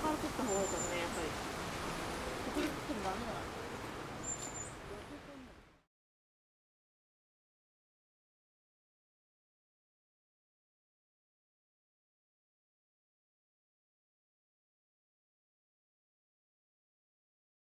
から取った方がいいかもねやっぱり。ここで取ってもダメだな。